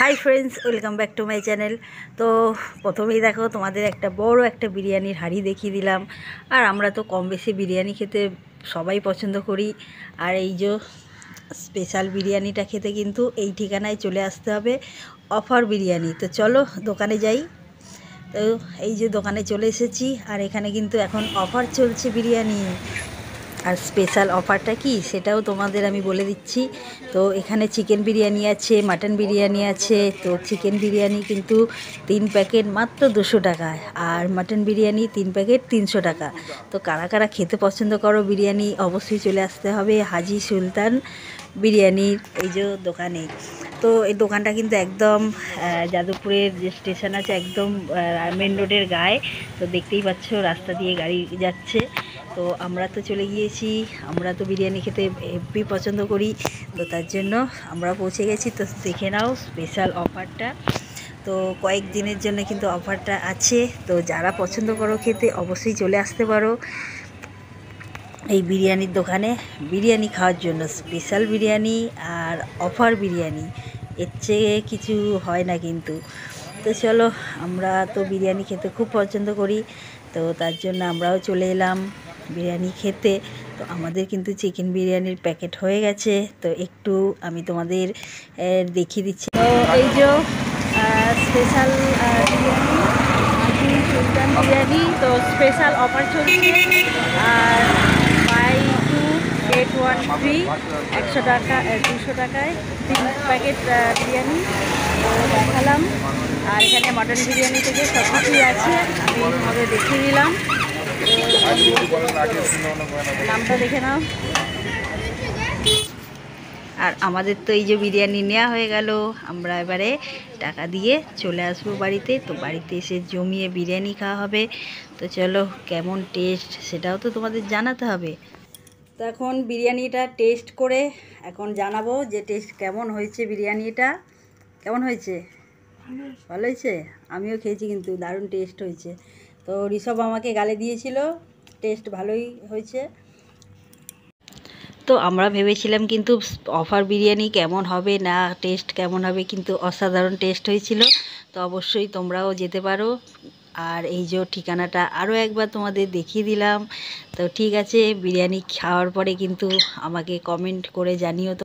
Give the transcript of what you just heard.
Hi friends welcome back to my channel তো প্রথমেই দেখো, তোমাদের একটা বড় একটা বিরিয়ানির হাঁড়ি দেখিয়ে দিলাম। আর আমরা তো কম বেশি বিরিয়ানি খেতে সবাই পছন্দ করি। আর এই যে স্পেশাল বিরিয়ানিটা খেতে কিন্তু এই ঠিকানায় চলে আসতে হবে, অফার বিরিয়ানি। তো চলো দোকানে যাই। তো এই যে দোকানে চলে এসেছি, আর এখানে কিন্তু এখন অফার চলছে বিরিয়ানি। আর স্পেশাল অফারটা কি সেটাও তোমাদের আমি বলে দিচ্ছি। তো এখানে চিকেন বিরিয়ানি আছে মাটন বিরিয়ানি আছে, তো চিকেন বিরিয়ানি কিন্তু তিন প্যাকেট মাত্র দুশো টাকায় আর মাটন বিরিয়ানি তিন প্যাকেট তিনশো টাকা। তো কারা কারা খেতে পছন্দ করো বিরিয়ানি অবশ্যই চলে আসতে হবে হাজি সুলতান বিরিয়ানির এই যে দোকানে। তো এই দোকানটা কিন্তু একদম যাদবপুরের যে স্টেশন আছে একদম মেন রোডের গায়ে। তো দেখতেই পাচ্ছ রাস্তা দিয়ে গাড়ি যাচ্ছে। তো আমরা তো চলে গিয়েছি, আমরা তো বিরিয়ানি খেতে হেভি পছন্দ করি, তো তার জন্য আমরা পৌঁছে গেছি। তো দেখে নাও স্পেশাল অফারটা তো কয়েক দিনের জন্য কিন্তু অফারটা আছে, তো যারা পছন্দ করো খেতে অবশ্যই চলে আসতে পারো এই বিরিয়ানির দোকানে। বিরিয়ানি খাওয়ার জন্য স্পেশাল বিরিয়ানি আর অফার বিরিয়ানি, এর চেয়ে কিছু হয় না কিন্তু। তো চলো, আমরা তো বিরিয়ানি খেতে খুব পছন্দ করি, তো তার জন্য আমরাও চলে এলাম। বিরিয়ানি খেতে। তো আমাদের কিন্তু চিকেন বিরিয়ানির প্যাকেট হয়ে গেছে। তো একটু আমি তোমাদের দেখিয়ে দিচ্ছি। তো এই যে স্পেশাল বিরিয়ানি বিরিয়ানি, তো স্পেশাল অফার চলছে। আর buy two get one free একশো টাকা দুশো টাকায়। তিন প্যাকেট বিরিয়ানি। দেখালাম। আর এখানে মাটন বিরিয়ানি থেকে সব কিছুই আছে। আমি তোমাদের দেখিয়ে দিলাম। নামটা দেখে নাও। আর আমাদের তো এই যে বিরিয়ানি নেওয়া হয়ে গেল, আমরা এবারে টাকা দিয়ে চলে আসব বাড়িতে। তো বাড়িতে এসে জমিয়ে বিরিয়ানি খাওয়া হবে। তো চলো, কেমন টেস্ট সেটাও তো তোমাদের জানাতে হবে। তো এখন বিরিয়ানিটা টেস্ট করে এখন জানাব যে টেস্ট কেমন হয়েছে বিরিয়ানিটা। কেমন হয়েছে? ভালো হয়েছে? আমিও খেয়েছি কিন্তু দারুণ টেস্ট হয়েছে। তো ঋষভ আমাকে গালে দিয়েছিল টেস্ট ভালোই হয়েছে। তো আমরা ভেবেছিলাম কিন্তু অফার বিরিয়ানি কেমন হবে না টেস্ট কেমন হবে কিন্তু অসাধারণ টেস্ট হয়েছিল। তো অবশ্যই তোমরাও যেতে পারো। আর এই যে ঠিকানাটা আরও একবার তোমাদের দেখিয়ে দিলাম। তো ঠিক আছে, বিরিয়ানি খাওয়ার পরে কিন্তু আমাকে কমেন্ট করে জানিও তো।